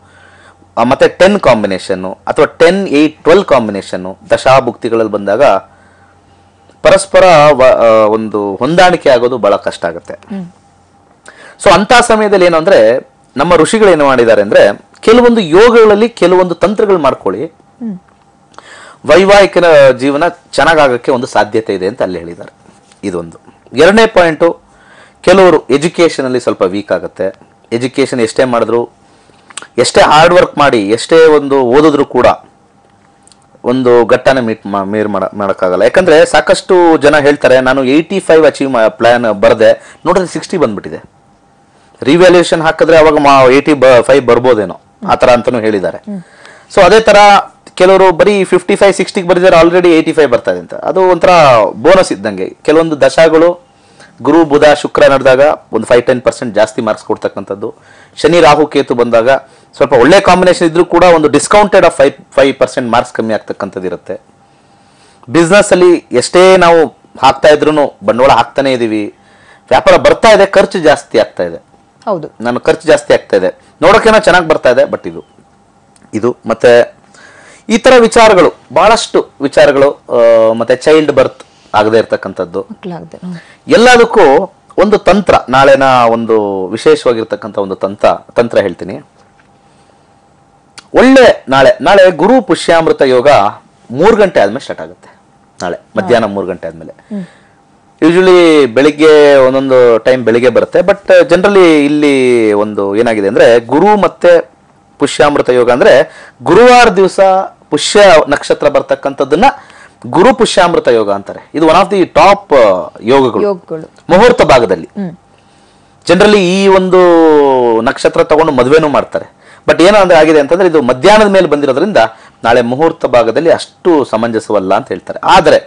ಮತ್ತೆ ಟೆನ್ ಕಾಂಬಿನೇಷನ್ನು ಅಥವಾ ಟೆನ್ ಏಯ್ಟ್ ಟ್ವೆಲ್ ಕಾಂಬಿನೇಷನ್ನು ದಶಾಭುಕ್ತಿಗಳಲ್ಲಿ ಬಂದಾಗ ಪರಸ್ಪರ ಒಂದು ಹೊಂದಾಣಿಕೆ ಆಗೋದು ಬಹಳ ಕಷ್ಟ ಆಗುತ್ತೆ. ಸೊ ಅಂತ ಸಮಯದಲ್ಲಿ ಏನು ಅಂದ್ರೆ ನಮ್ಮ ಋಷಿಗಳು ಏನು ಮಾಡಿದ್ದಾರೆ ಅಂದ್ರೆ ಕೆಲವೊಂದು ಯೋಗಗಳಲ್ಲಿ ಕೆಲವೊಂದು ತಂತ್ರಗಳು ಮಾಡ್ಕೊಳ್ಳಿ. ವೈವಾಹಿಕ ಜೀವನ ಚೆನ್ನಾಗಾಗಕ್ಕೆ ಒಂದು ಸಾಧ್ಯತೆ ಇದೆ ಅಂತ ಅಲ್ಲಿ ಹೇಳಿದ್ದಾರೆ. ಇದೊಂದು. ಎರಡನೇ ಪಾಯಿಂಟು ಕೆಲವರು ಎಜುಕೇಷನಲ್ಲಿ ಸ್ವಲ್ಪ ವೀಕ್ ಆಗುತ್ತೆ. ಎಜುಕೇಷನ್ ಎಷ್ಟೇ ಮಾಡಿದ್ರು ಎಷ್ಟೇ ಹಾರ್ಡ್ ವರ್ಕ್ ಮಾಡಿ ಎಷ್ಟೇ ಒಂದು ಓದಿದ್ರು ಕೂಡ ಒಂದು ಘಟ್ಟನ ಮೀಟ್ ಮೇರ್ ಮಾಡ ಮಾಡೋಕ್ಕಾಗಲ್ಲ. ಯಾಕಂದರೆ ಸಾಕಷ್ಟು ಜನ ಹೇಳ್ತಾರೆ ನಾನು ಏಯ್ಟಿ ಫೈವ್ ಅಚೀವ್ ಪ್ಲ್ಯಾನ್ ಬರದೆ ನೋಡಿದ್ರೆ ಸಿಕ್ಸ್ಟಿ ಬಂದ್ಬಿಟ್ಟಿದೆ. ರಿವ್ಯಾಲ್ಯೂಯೇಷನ್ ಹಾಕಿದ್ರೆ ಅವಾಗ ಮಾ ಏಯ್ಟಿ ಫೈವ್ ಬರ್ಬೋದೇನೋ ಆ ಥರ ಅಂತಲೂ ಹೇಳಿದ್ದಾರೆ. ಸೊ ಅದೇ ಥರ ಕೆಲವರು ಬರೀ ಫಿಫ್ಟಿ ಫೈವ್ ಸಿಕ್ಸ್ಟಿಗೆ ಬರೆದಿದ್ದಾರೆ ಆಲ್ರೆಡಿ ಏಯ್ಟಿ ಫೈವ್ ಬರ್ತಾ ಇದೆ ಅಂತ. ಅದು ಒಂಥರ ಬೋನಸ್ ಇದ್ದಂಗೆ. ಕೆಲವೊಂದು ದಶಗಳು ಗುರು ಬುಧ ಶುಕ್ರ ನಡೆದಾಗ ಒಂದು ಫೈವ್ ಟೆನ್ ಪರ್ಸೆಂಟ್ ಜಾಸ್ತಿ ಮಾರ್ಕ್ಸ್ ಕೊಡ್ತಕ್ಕಂಥದ್ದು. ಶನಿ ರಾಹು ಕೇತು ಬಂದಾಗ ಸ್ವಲ್ಪ ಒಳ್ಳೆ ಕಾಂಬಿನೇಷನ್ ಇದ್ರೂ ಕೂಡ ಒಂದು discounted of five five percent marks ಕಮ್ಮಿ ಆಗ್ತಕ್ಕಂಥದ್ದು ಇರುತ್ತೆ. ಬಿಸ್ನೆಸ್ ಅಲ್ಲಿ ಎಷ್ಟೇ ನಾವು ಹಾಕ್ತಾ ಇದ್ರು ಬಂಡವಾಳ ಹಾಕ್ತಾನೆ ಇದೀವಿ. ವ್ಯಾಪಾರ ಬರ್ತಾ ಇದೆ ಖರ್ಚು ಜಾಸ್ತಿ ಆಗ್ತಾ ಇದೆ. ಹೌದು. ನನ್ನ ಖರ್ಚು ಜಾಸ್ತಿ ಆಗ್ತಾ ಇದೆ. ನೋಡೋಕೇನೋ ಚೆನ್ನಾಗಿ ಬರ್ತಾ ಇದೆ ಬಟ್ ಇದು ಇದು ಮತ್ತೆ ಈ ತರ ವಿಚಾರಗಳು ಬಹಳಷ್ಟು ವಿಚಾರಗಳು ಮತ್ತೆ ಚೈಲ್ಡ್ ಬರ್ತ್ ಆಗದೆ ಇರತಕ್ಕಂಥದ್ದು. ಎಲ್ಲದಕ್ಕೂ ಒಂದು ತಂತ್ರ ನಾಳೆನ ಒಂದು ವಿಶೇಷವಾಗಿರ್ತಕ್ಕಂಥ ಒಂದು ತಂತ್ರ ತಂತ್ರ ಹೇಳ್ತೀನಿ. ಒಳ್ಳೆ ನಾಳೆ ನಾಳೆ ಗುರು ಪುಷ್ಯಾಮೃತ ಯೋಗ ಮೂರು ಗಂಟೆ ಆದ್ಮೇಲೆ ಸ್ಟಾರ್ಟ್ ಆಗುತ್ತೆ. ನಾಳೆ ಮಧ್ಯಾಹ್ನ ಮೂರು ಗಂಟೆ ಆದ್ಮೇಲೆ. ಯೂಶಲಿ ಬೆಳಿಗ್ಗೆ ಒಂದೊಂದು ಟೈಮ್ ಬೆಳಿಗ್ಗೆ ಬರುತ್ತೆ ಬಟ್ ಜನರಲಿ ಇಲ್ಲಿ ಒಂದು ಏನಾಗಿದೆ ಅಂದ್ರೆ ಗುರು ಮತ್ತೆ ಪುಷ್ಯಾಮೃತ ಯೋಗ ಅಂದ್ರೆ ಗುರುವಾರ ದಿವಸ ಪುಷ್ಯ ನಕ್ಷತ್ರ ಬರ್ತಕ್ಕಂಥದ್ದನ್ನ ಗುರು ಪುಷ್ಯಾಮೃತ ಯೋಗ ಅಂತಾರೆ. ಇದು ಒನ್ ಆಫ್ ದಿ ಟಾಪ್ ಯೋಗಗಳು. ಯೋಗಗಳು. ಮುಹೂರ್ತ ಭಾಗದಲ್ಲಿ. ಜನರಲಿ ಈ ಒಂದು ನಕ್ಷತ್ರ ತಗೊಂಡು ಮದುವೆನೂ ಮಾಡ್ತಾರೆ. ಬಟ್ ಏನೋ ಅಂದ್ರೆ ಆಗಿದೆ ಅಂತಂದ್ರೆ ಇದು ಮಧ್ಯಾಹ್ನದ ಮೇಲೆ ಬಂದಿರೋದ್ರಿಂದ ನಾಳೆ ಮುಹೂರ್ತ ಭಾಗದಲ್ಲಿ ಅಷ್ಟು ಸಮಂಜಸವಲ್ಲ ಅಂತ ಹೇಳ್ತಾರೆ. ಆದರೆ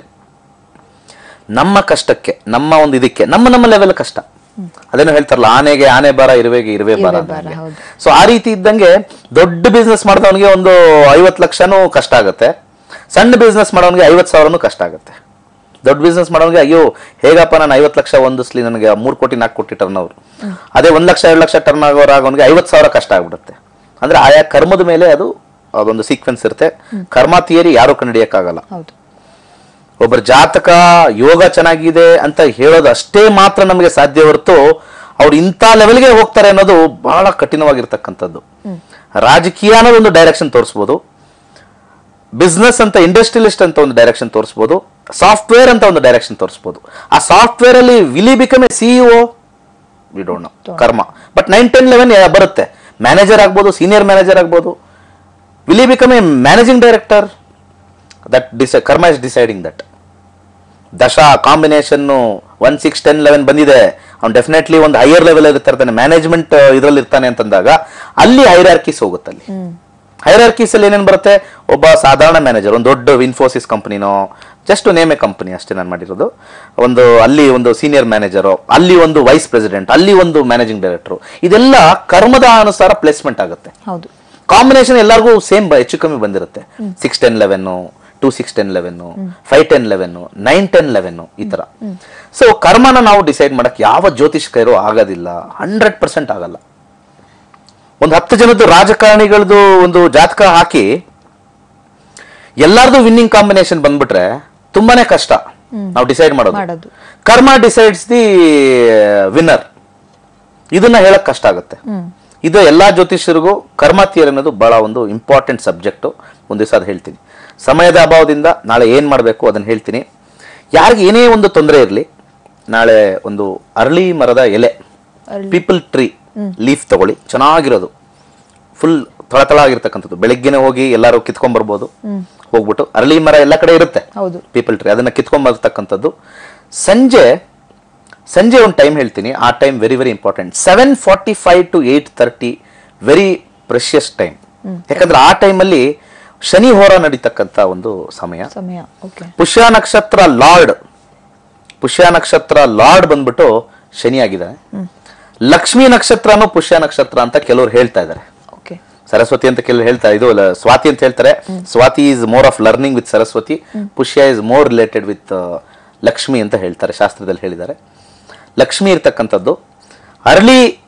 ನಮ್ಮ ಕಷ್ಟಕ್ಕೆ ನಮ್ಮ ಒಂದು ಇದಕ್ಕೆ ನಮ್ಮ ನಮ್ಮ ಲೆವೆಲ್ ಕಷ್ಟ. ಅದೇನೋ ಹೇಳ್ತಾರಲ್ಲ ಆನೆಗೆ ಆನೆ ಬಾರ ಇರುವೆಗೆ ಇರುವೆ ಬಾರ ಸೊ ಆ ರೀತಿ ಇದ್ದಂಗೆ ದೊಡ್ಡ ಬಿಸ್ನೆಸ್ ಮಾಡಿದವನಿಗೆ ಒಂದು ಐವತ್ತು ಲಕ್ಷನೂ ಕಷ್ಟ ಆಗುತ್ತೆ. ಸಣ್ಣ ಬಿಸ್ನೆಸ್ ಮಾಡೋನಿಗೆ ಐವತ್ತು ಸಾವಿರನೂ ಕಷ್ಟ ಆಗುತ್ತೆ. ದೊಡ್ಡ ಬಿಸ್ನೆಸ್ ಮಾಡೋನಿಗೆ ಅಯ್ಯೋ ಹೇಗಪ್ಪ ನಾನು ಐವತ್ತು ಲಕ್ಷ ಒಂದಿಸ್ಲಿ ನನಗೆ ಮೂರು ಕೋಟಿ ನಾಲ್ಕು ಕೋಟಿ ಟರ್ನ್ ಅವರು ಅದೇ ಒಂದು ಲಕ್ಷ ಎರಡು ಲಕ್ಷ ಟರ್ನ್ ಆಗೋರ್ ಆಗೋನಿಗೆ ಐವತ್ತು ಸಾವಿರ ಕಷ್ಟ ಆಗ್ಬಿಡುತ್ತೆ. ಅಂದ್ರೆ ಆಯಾ ಕರ್ಮದ ಮೇಲೆ ಅದು ಅದೊಂದು ಸೀಕ್ವೆನ್ಸ್ ಇರುತ್ತೆ. ಕರ್ಮ ಥಿಯರಿ ಯಾರು ಕಂಡುಹಿಡಿಯಕ್ಕಾಗಲ್ಲ. ಒಬ್ಬರ ಜಾತಕ ಯೋಗ ಚೆನ್ನಾಗಿದೆ ಅಂತ ಹೇಳೋದು ಅಷ್ಟೇ ಮಾತ್ರ ನಮಗೆ ಸಾಧ್ಯ ಹೊರತು ಅವ್ರು ಇಂಥ ಲೆವೆಲ್ಗೆ ಹೋಗ್ತಾರೆ ಅನ್ನೋದು ಬಹಳ ಕಠಿಣವಾಗಿರ್ತಕ್ಕಂಥದ್ದು. ರಾಜಕೀಯ ಅನ್ನೋದು ಒಂದು ಡೈರೆಕ್ಷನ್ ತೋರಿಸ್ಬೋದು. ಬಿಸ್ನೆಸ್ ಅಂತ ಇಂಡಸ್ಟ್ರಿಯಲಿಸ್ಟ್ ಅಂತ ಒಂದು ಡೈರೆಕ್ಷನ್ ತೋರಿಸ್ಬೋದು. ಸಾಫ್ಟ್ವೇರ್ ಅಂತ ಒಂದು ಡೈರೆಕ್ಷನ್ ತೋರಿಸ್ಬೋದು. ಆ ಸಾಫ್ಟ್ವೇರ್ ಅಲ್ಲಿ will I become a CEO we don't know karma. But nine ten eleven ಬರುತ್ತೆ. ಮ್ಯಾನೇಜರ್ ಆಗ್ಬೋದು ಸೀನಿಯರ್ ಮ್ಯಾನೇಜರ್ ಆಗ್ಬೋದು. Will you become a managing director that ಡಿಸೈ karma is deciding that ದಶ combination one six ten eleven ಬಂದಿದೆ. ಅವ್ನು definitely ಒಂದು higher level ಇರ್ತಾನೆ. Management ಇದರಲ್ಲಿ ಇರ್ತಾನೆ ಅಂತಂದಾಗ ಅಲ್ಲಿ ಹೈರಾರ್ಕೀಸ್ ಹೋಗುತ್ತೆ ಅಲ್ಲಿ. ಹೈರಾರ್ಕೀಸ್ ಅಲ್ಲಿ ಏನೇನು ಬರುತ್ತೆ? ಒಬ್ಬ ಸಾಧಾರಣ ಮ್ಯಾನೇಜರ್ ಒಂದು ದೊಡ್ಡ ಇನ್ಫೋಸಿಸ್ ಕಂಪನಿನೋ ಜಸ್ಟ್ ನೇಮೆ ಕಂಪನಿ ಅಷ್ಟೇ ನಾನು ಮಾಡಿರೋದು. ಒಂದು ಅಲ್ಲಿ ಒಂದು ಸೀನಿಯರ್ ಮ್ಯಾನೇಜರು ಅಲ್ಲಿ ಒಂದು ವೈಸ್ ಪ್ರೆಸಿಡೆಂಟ್ ಅಲ್ಲಿ ಒಂದು ಮ್ಯಾನೇಜಿಂಗ್ ಡೈರೆಕ್ಟರ್ ಇದೆಲ್ಲ ಕರ್ಮದ ಅನುಸಾರ ಪ್ಲೇಸ್ಮೆಂಟ್ ಆಗುತ್ತೆ. ಹೌದು. ಕಾಂಬಿನೇಷನ್ ಎಲ್ಲರಿಗೂ ಸೇಮ್ ಹೆಚ್ಚು ಕಮ್ಮಿ ಬಂದಿರುತ್ತೆ. Six ten eleven two six ten eleven five ten eleven nine ten eleven ಈ ಥರ. ಸೊ ಕರ್ಮನ ನಾವು ಡಿಸೈಡ್ ಮಾಡೋಕ್ಕೆ ಯಾವ ಜ್ಯೋತಿಷ್ಕರು ಆಗೋದಿಲ್ಲ. ಹಂಡ್ರೆಡ್ ಪರ್ಸೆಂಟ್ ಆಗಲ್ಲ. ಒಂದು ಹತ್ತು ಜನದ್ದು ರಾಜಕಾರಣಿಗಳದ್ದು ಒಂದು ಜಾತಕ ಹಾಕಿ ಎಲ್ಲಾರ್ದು ವಿನ್ನಿಂಗ್ ಕಾಂಬಿನೇಷನ್ ಬಂದ್ಬಿಟ್ರೆ ತುಂಬಾನೇ ಕಷ್ಟ. ನಾವು ಡಿಸೈಡ್ ಮಾಡೋದು. ಕರ್ಮ ಡಿಸೈಡ್ಸ್ ದಿ ವಿನ್ನರ್ ಇದನ್ನ ಹೇಳಕ್ ಕಷ್ಟ ಆಗುತ್ತೆ. ಇದು ಎಲ್ಲಾ ಜ್ಯೋತಿಷ್ಯರಿಗೂ ಕರ್ಮ ಥಿಯರಿ ಅನ್ನೋದು ಬಹಳ ಒಂದು ಇಂಪಾರ್ಟೆಂಟ್ ಸಬ್ಜೆಕ್ಟ್ ಒಂದು ದಿವಸ ಅದು ಹೇಳ್ತೀನಿ. ಸಮಯದ ಅಭಾವದಿಂದ ನಾಳೆ ಏನ್ ಮಾಡಬೇಕು ಅದನ್ನ ಹೇಳ್ತೀನಿ. ಯಾರಿಗೆ ಏನೇ ಒಂದು ತೊಂದರೆ ಇರಲಿ ನಾಳೆ ಒಂದು ಅರಳಿ ಮರದ ಎಲೆ ಪೀಪಲ್ ಟ್ರೀ ಲೀಫ್ ತಗೊಳ್ಳಿ. ಚೆನ್ನಾಗಿರೋದು. ಫುಲ್ ತಳತಳ ಆಗಿರ್ತಕ್ಕಂಥದ್ದು ಬೆಳಿಗ್ಗೆನೆ ಹೋಗಿ ಎಲ್ಲರೂ ಕಿತ್ಕೊಂಡ್ ಬರ್ಬೋದು ಹೋಗ್ಬಿಟ್ಟು ಅರಳಿ ಮರ ಎಲ್ಲ ಕಡೆ ಇರುತ್ತೆ. ಹೌದು. ಪೀಪಲ್ ಟ್ರೀ ಅದನ್ನ ಕಿತ್ಕೊಂಡ್ ಬರ್ತಕ್ಕಂಥದ್ದು ಸಂಜೆ ಸಂಜೆ ಒಂದು ಟೈಮ್ ಹೇಳ್ತೀನಿ. ಆ time very very important seven forty five to eight thirty very precious time ಯಾಕಂದ್ರೆ ಆ ಟೈಮಲ್ಲಿ ಶನಿ ಹೋರ ನಡೀತಕ್ಕಂಥ ಒಂದು ಸಮಯ. ಸಮಯ ಪುಷ್ಯ ನಕ್ಷತ್ರ ಲಾರ್ಡ್ ಪುಷ್ಯ ನಕ್ಷತ್ರ ಲಾರ್ಡ್ ಬಂದ್ಬಿಟ್ಟು ಶನಿ ಆಗಿದ್ದಾನೆ ಲಕ್ಷ್ಮೀ ನಕ್ಷತ್ರನೂ ಪುಷ್ಯ ನಕ್ಷತ್ರ ಅಂತ ಕೆಲವರು ಹೇಳ್ತಾ ಇದ್ದಾರೆ. ಸರಸ್ವತಿ ಅಂತ ಕೆಲವರು ಹೇಳ್ತಾರೆ. ಇದು ಸ್ವಾತಿ ಅಂತ ಹೇಳ್ತಾರೆ. Swati is more of learning with Saraswati. Pushya is more related with Lakshmi ಅಂತ ಹೇಳ್ತಾರೆ ಶಾಸ್ತ್ರದಲ್ಲಿ ಹೇಳಿದ್ದಾರೆ. ಲಕ್ಷ್ಮಿ ಇರ್ತಕ್ಕಂಥದ್ದು ಅರಳಿ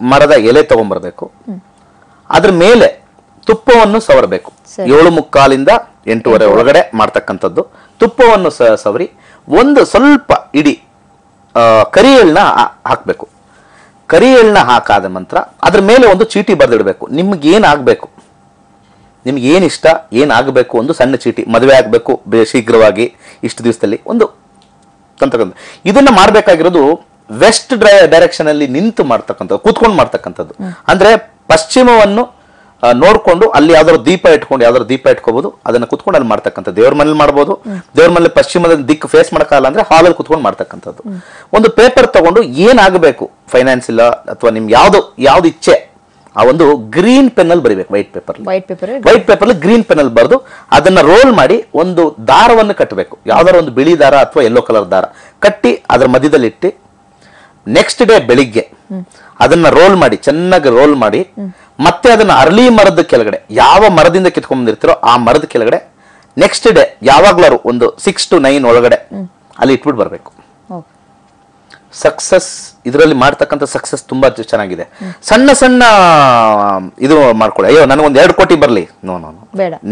ಮರದ ಎಲೆ ತಗೊಂಡ್ಬರ್ಬೇಕು ಅದ್ರ ಮೇಲೆ ತುಪ್ಪವನ್ನು ಸವರಬೇಕು. ಏಳು ಮುಕ್ಕಾಲಿಂದ ಎಂಟೂವರೆ ಒಳಗಡೆ ಮಾಡ್ತಕ್ಕಂಥದ್ದು. ತುಪ್ಪವನ್ನು ಸ- ಸವರಿ ಒಂದು ಸ್ವಲ್ಪ ಇಡಿ ಎಳ್ಳನ್ನ ಹಾಕ್ಬೇಕು. ಕರಿ ಎಳ್ನ ಹಾಕಾದ ನಂತರ ಅದ್ರ ಮೇಲೆ ಒಂದು ಚೀಟಿ ಬರೆದಿಡಬೇಕು. ನಿಮ್ಗೆ ಏನ್ ಆಗ್ಬೇಕು ನಿಮ್ಗೆ ಏನ್ ಇಷ್ಟ ಏನ್ ಆಗಬೇಕು ಒಂದು ಸಣ್ಣ ಚೀಟಿ ಮದುವೆ ಆಗಬೇಕು ಬೇ- ಶೀಘ್ರವಾಗಿ ಇಷ್ಟು ದಿವಸದಲ್ಲಿ ಒಂದು ಅಂತಕ್ಕಂಥ ಇದನ್ನ ಮಾಡಬೇಕಾಗಿರೋದು ವೆಸ್ಟ್ ಡೈರೆಕ್ಷನ್ ಅಲ್ಲಿ ನಿಂತು ಮಾಡ್ತಕ್ಕಂಥದ್ದು ಕೂತ್ಕೊಂಡು ಮಾಡ್ತಕ್ಕಂಥದ್ದು. ಅಂದ್ರೆ ಪಶ್ಚಿಮವನ್ನು ನೋಡ್ಕೊಂಡು ಅಲ್ಲಿ ಯಾವ್ದಾದ್ರು ದೀಪ ಇಟ್ಕೊಂಡು ಯಾವ್ದಾದ್ರು ದೀಪ ಇಟ್ಕೋಬಹುದು ಅದನ್ನ ಕುತ್ಕೊಂಡು ಅಲ್ಲಿ ಮಾಡ್ತಕ್ಕಂಥ ದೇವ್ರ ಮನೇಲಿ ಮಾಡ್ಬೋದು. ದೇವ್ರ ಮನೇಲಿ ಪಶ್ಚಿಮದ ದಿಕ್ಕು ಫೇಸ್ ಮಾಡಕ್ಕಾಗಲ್ಲ ಅಂದ್ರೆ ಹಾಲಲ್ಲಿ ಕುತ್ಕೊಂಡು ಮಾಡ್ತಕ್ಕಂಥದ್ದು. ಒಂದು ಪೇಪರ್ ತಗೊಂಡು ಏನಾಗಬೇಕು? ಫೈನಾನ್ಸ್ ಇಲ್ಲ ಅಥವಾ ನಿಮ್ಗೆ ಯಾವ್ದು ಯಾವ್ದು ಇಚ್ಛೆ? ಆ ಒಂದು ಗ್ರೀನ್ ಪೆನ್ ಅಲ್ಲಿ ಬರಿಬೇಕು white paper white paper white paper green pen ಅಲ್ಲಿ ಬರೆದು ಅದನ್ನ ರೋಲ್ ಮಾಡಿ ಒಂದು ದಾರವನ್ನು ಕಟ್ಟಬೇಕು. ಯಾವ್ದಾರ ಒಂದು ಬಿಳಿ ದಾರ ಅಥವಾ ಯೆಲ್ಲೋ ಕಲರ್ ದಾರ. ಕಟ್ಟಿ ಅದ್ರ ಮಧ್ಯದಲ್ಲಿ ಇಟ್ಟು ನೆಕ್ಸ್ಟ್ ಡೇ ಬೆಳಿಗ್ಗೆ ಅದನ್ನ ರೋಲ್ ಮಾಡಿ ಚೆನ್ನಾಗಿ ರೋಲ್ ಮಾಡಿ ಮತ್ತೆ ಅದನ್ನ ಅರಳಿ ಮರದ ಕೆಳಗಡೆ ಯಾವ ಮರದಿಂದ ಕಿತ್ಕೊಂಡ್ ಬಂದಿರ್ತೀರೋ ಆ ಮರದ ಕೆಳಗಡೆ ನೆಕ್ಸ್ಟ್ ಡೇ ಯಾವಾಗ್ಲಾರು ಒಂದು ಸಿಕ್ಸ್ ಟು ನೈನ್ ಒಳಗಡೆ ಅಲ್ಲಿ ಇಟ್ಬಿಟ್ಟು ಬರಬೇಕು. ಸಕ್ಸಸ್ ಇದರಲ್ಲಿ ಮಾಡ್ತಕ್ಕಂಥ ಸಕ್ಸಸ್ ತುಂಬಾ ಚೆನ್ನಾಗಿದೆ. ಸಣ್ಣ ಸಣ್ಣ ಇದು ಮಾಡ್ಕೊಳ್ಳಿ. ಅಯ್ಯೋ ನನಗೊಂದು ಎರಡು ಕೋಟಿ ಬರಲಿ. ನೋ ನೋ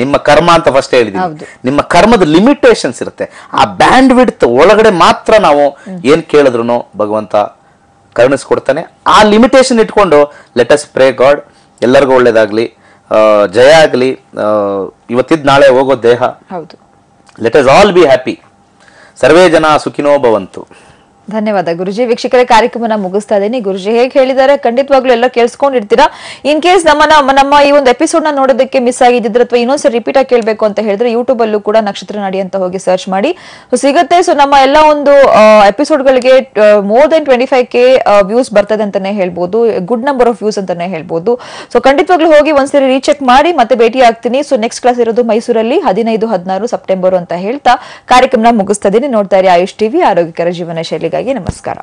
ನಿಮ್ಮ ಕರ್ಮ ಅಂತ ಫಸ್ಟ್ ಹೇಳಿದೀನಿ. ನಿಮ್ಮ ನಿಮ್ಮ ಕರ್ಮದ ಲಿಮಿಟೇಷನ್ಸ್ ಇರುತ್ತೆ. ಆ ಬ್ಯಾಂಡ್ ವಿಡ್ತ್ ಒಳಗಡೆ ಮಾತ್ರ ನಾವು ಏನ್ ಕೇಳಿದ್ರು ಭಗವಂತ ಕರುಣಿಸ್ಕೊಡ್ತಾನೆ. ಆ ಲಿಮಿಟೇಷನ್ ಇಟ್ಕೊಂಡು ಲೆಟ್ ಅಸ್ ಪ್ರೇ ಗಾಡ್ ಎಲ್ಲರಿಗೂ ಒಳ್ಳೇದಾಗಲಿ. ಜಯ ಆಗಲಿ. ಇವತ್ತಿದ್ದು ನಾಳೆ ಹೋಗೋ ದೇಹ. Let us all be happy ಸರ್ವೇ ಜನ ಸುಖಿನೋ ಭವಂತು. ಧನ್ಯವಾದ. ಗುರುಜಿ, ವೀಕ್ಷಕರ, ಕಾರ್ಯಕ್ರಮನ ಮುಗಿಸ್ತಾ ಇದ್ದೀನಿ. ಗುರುಜಿ, ಹೇಗೆ ಹೇಳಿದ್ದಾರೆ? ಖಂಡಿತವಾಗ್ಲೂ ಎಲ್ಲ ಕೇಳಿಸ್ಕೊಂಡಿರ್ತೀರಾ? ಇನ್ ಕೇಸ್ ನಮ್ಮ ನಮ್ಮ- ಈ ಒಂದು ಎಪಿಸೋಡ್ನ ನೋಡೋದಕ್ಕೆ ಮಿಸ್ ಆಗಿದ್ರೆ ಅಥವಾ ಇನ್ನೊಂದ್ಸರಿ ರಿಪೀಟ್ ಆಗಿ ಕೇಳಬೇಕು ಅಂತ ಹೇಳಿದ್ರೆ ಯೂಟ್ಯೂಬ್ ಅಲ್ಲೂ ಕೂಡ ನಕ್ಷತ್ರ ನಾಡಿ ಅಂತ ಹೋಗಿ ಸರ್ಚ್ ಮಾಡಿ. ಸಿಗುತ್ತೆ. ಸೊ ನಮ್ಮ ಎಲ್ಲ ಒಂದು ಎಪಿಸೋಡ್ ಗಳಿಗೆ more than twenty five K views ಬರ್ತದೆ ಅಂತಾನೆ ಹೇಳ್ಬೋದು. ಗುಡ್ ನಂಬರ್ ಆಫ್ ವ್ಯೂಸ್ ಅಂತಾನೆ ಹೇಳ್ಬೋದು. ಸೊ ಖಂಡಿತವಾಗ್ಲೂ ಹೋಗಿ ಒಂದ್ಸರಿ ರೀಚೆಕ್ ಮಾಡಿ, ಮತ್ತೆ ಭೇಟಿ ಆಗ್ತೀನಿ. ಸೊ ನೆಕ್ಸ್ಟ್ ಕ್ಲಾಸ್ ಇರೋದು ಮೈಸೂರಲ್ಲಿ, ಹದಿನೈದು ಹದಿನಾರು ಸೆಪ್ಟೆಂಬರ್ ಅಂತ ಹೇಳ್ತಾ ಕಾರ್ಯಕ್ರಮ ಮುಗಿಸ್ತಾ ಇದ್ದೀನಿ. ನೋಡ್ತಾ ಇರಿ ಆಯುಷ್ ಟಿವಿ ಆರೋಗ್ಯಕರ ಜೀವನ ಶೈಲಿಗಾಗಿ. ನಮಸ್ಕಾರ